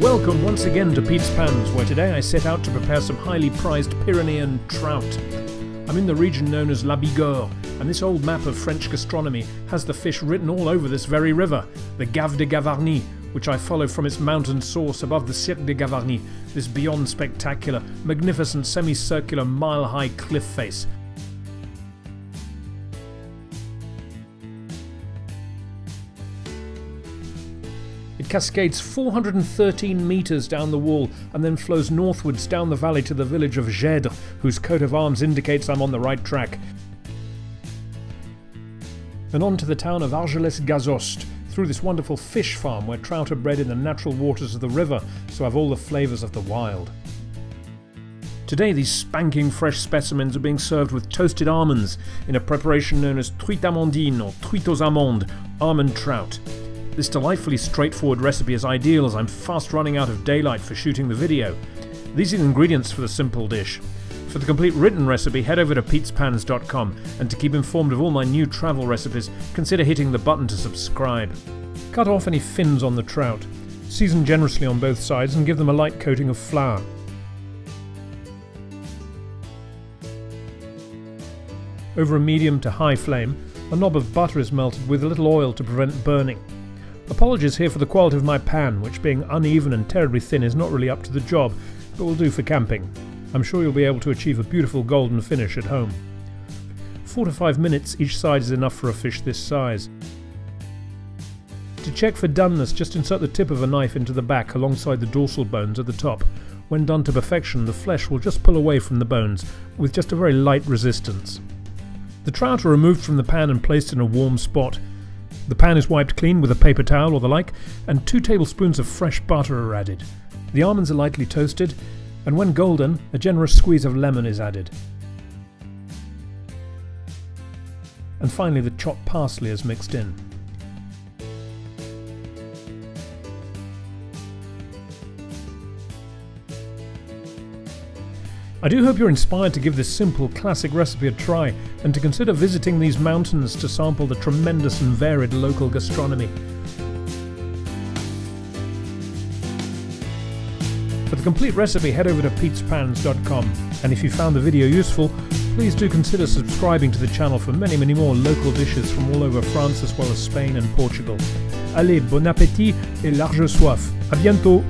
Welcome once again to Pete's Pans, where today I set out to prepare some highly prized Pyrenean trout. I'm in the region known as La Bigorre, and this old map of French gastronomy has the fish written all over this very river, the Gave de Gavarnie, which I follow from its mountain source above the Cirque de Gavarnie, this beyond spectacular, magnificent semicircular mile-high cliff face, cascades 413 metres down the wall and then flows northwards down the valley to the village of Gèdre, whose coat of arms indicates I'm on the right track. And on to the town of Argelès-Gazost, through this wonderful fish farm where trout are bred in the natural waters of the river, so have all the flavours of the wild. Today these spanking fresh specimens are being served with toasted almonds in a preparation known as truite amandine or truite aux amandes, almond trout. This delightfully straightforward recipe is ideal as I'm fast running out of daylight for shooting the video. These are the ingredients for the simple dish. For the complete written recipe, head over to petespans.com, and to keep informed of all my new travel recipes, consider hitting the button to subscribe. Cut off any fins on the trout. Season generously on both sides and give them a light coating of flour. Over a medium to high flame, a knob of butter is melted with a little oil to prevent burning. Apologies here for the quality of my pan, which being uneven and terribly thin is not really up to the job, but will do for camping. I'm sure you'll be able to achieve a beautiful golden finish at home. 4 to 5 minutes each side is enough for a fish this size. To check for doneness, just insert the tip of a knife into the back alongside the dorsal bones at the top. When done to perfection, the flesh will just pull away from the bones, with just a very light resistance. The trout are removed from the pan and placed in a warm spot, the pan is wiped clean with a paper towel or the like, and 2 tablespoons of fresh butter are added. The almonds are lightly toasted, and when golden, a generous squeeze of lemon is added. And finally the chopped parsley is mixed in. I do hope you're inspired to give this simple classic recipe a try and to consider visiting these mountains to sample the tremendous and varied local gastronomy. For the complete recipe head over to petespans.com and if you found the video useful please do consider subscribing to the channel for many many more local dishes from all over France as well as Spain and Portugal. Allez, bon appétit et large soif. À bientôt